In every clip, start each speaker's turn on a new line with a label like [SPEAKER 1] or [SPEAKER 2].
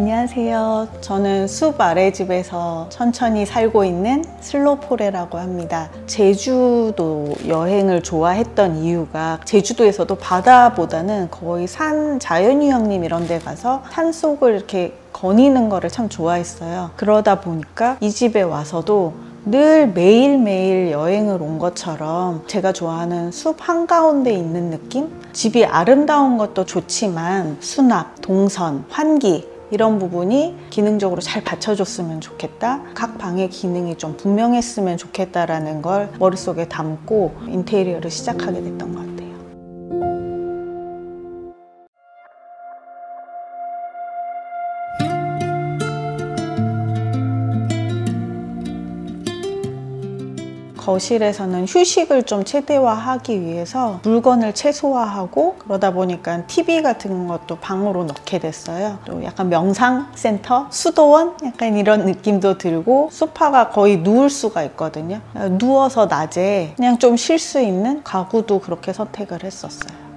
[SPEAKER 1] 안녕하세요. 저는 숲 아래집에서 천천히 살고 있는 슬로포레라고 합니다. 제주도 여행을 좋아했던 이유가 제주도에서도 바다보다는 거의 산 자연휴양림 이런 데 가서 산 속을 이렇게 거니는 거를 참 좋아했어요. 그러다 보니까 이 집에 와서도 늘 매일매일 여행을 온 것처럼 제가 좋아하는 숲 한가운데 있는 느낌? 집이 아름다운 것도 좋지만 수납, 동선, 환기 이런 부분이 기능적으로 잘 받쳐줬으면 좋겠다. 각 방의 기능이 좀 분명했으면 좋겠다라는 걸 머릿속에 담고 인테리어를 시작하게 됐던 것 같아요. 거실에서는 휴식을 좀 최대화하기 위해서 물건을 최소화하고 그러다 보니까 TV 같은 것도 방으로 넣게 됐어요. 또 약간 명상센터, 수도원 약간 이런 느낌도 들고 소파가 거의 누울 수가 있거든요. 누워서 낮에 그냥 좀 쉴 수 있는 가구도 그렇게 선택을 했었어요.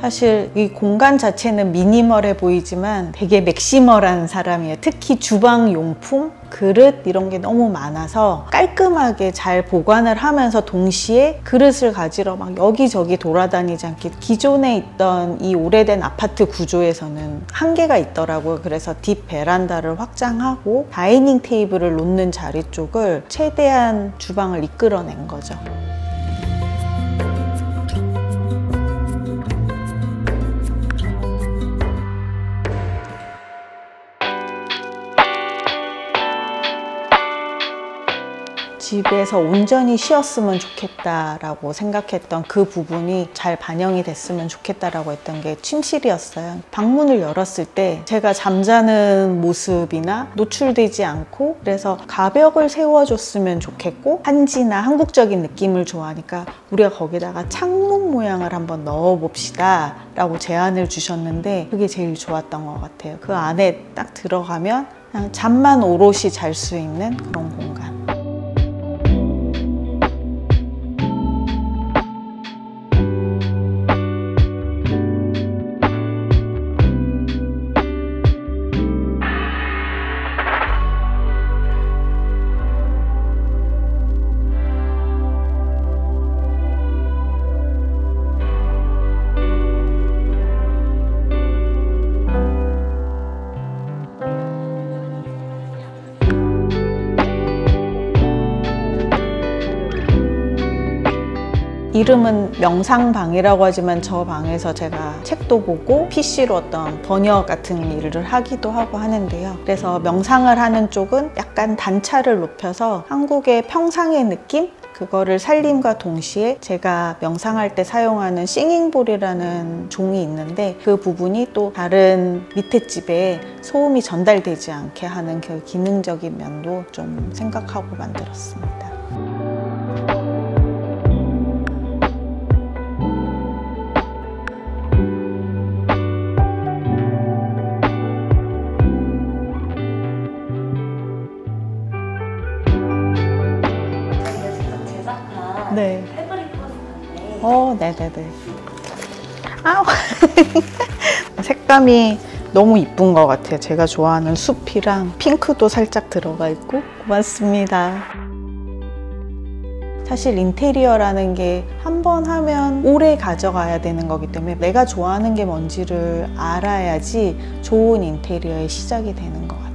[SPEAKER 1] 사실 이 공간 자체는 미니멀해 보이지만 되게 맥시멀한 사람이에요. 특히 주방 용품, 그릇 이런 게 너무 많아서 깔끔하게 잘 보관을 하면서 동시에 그릇을 가지러 막 여기저기 돌아다니지 않게 기존에 있던 이 오래된 아파트 구조에서는 한계가 있더라고요. 그래서 뒷 베란다를 확장하고 다이닝 테이블을 놓는 자리 쪽을 최대한 주방을 이끌어낸 거죠. 집에서 온전히 쉬었으면 좋겠다라고 생각했던 그 부분이 잘 반영이 됐으면 좋겠다라고 했던 게 침실이었어요. 방문을 열었을 때 제가 잠자는 모습이나 노출되지 않고 그래서 가벽을 세워줬으면 좋겠고 한지나 한국적인 느낌을 좋아하니까 우리가 거기다가 창문 모양을 한번 넣어봅시다 라고 제안을 주셨는데 그게 제일 좋았던 것 같아요. 그 안에 딱 들어가면 그냥 잠만 오롯이 잘 수 있는 그런 공간. 이름은 명상방이라고 하지만 저 방에서 제가 책도 보고 PC로 어떤 번역 같은 일을 하기도 하고 하는데요. 그래서 명상을 하는 쪽은 약간 단차를 높여서 한국의 평상의 느낌? 그거를 살림과 동시에 제가 명상할 때 사용하는 싱잉볼이라는 종이 있는데 그 부분이 또 다른 밑에 집에 소음이 전달되지 않게 하는 그 기능적인 면도 좀 생각하고 만들었습니다. 네. 어, 네네네. 아우. 색감이 너무 이쁜 것 같아요. 제가 좋아하는 숲이랑 핑크도 살짝 들어가 있고. 고맙습니다. 사실 인테리어라는 게 한 번 하면 오래 가져가야 되는 거기 때문에 내가 좋아하는 게 뭔지를 알아야지 좋은 인테리어의 시작이 되는 것 같아요.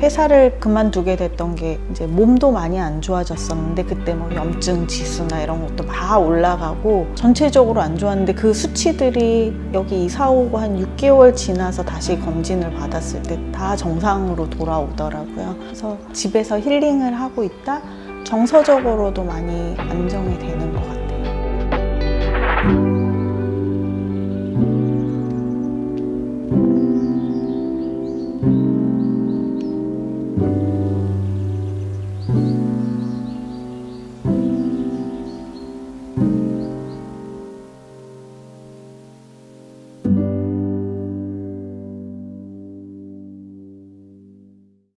[SPEAKER 1] 회사를 그만두게 됐던 게 이제 몸도 많이 안 좋아졌었는데 그때 뭐 염증 지수나 이런 것도 막 올라가고 전체적으로 안 좋았는데 그 수치들이 여기 이사 오고 한 6개월 지나서 다시 검진을 받았을 때 다 정상으로 돌아오더라고요. 그래서 집에서 힐링을 하고 있다. 정서적으로도 많이 안정이 되는 것 같아요.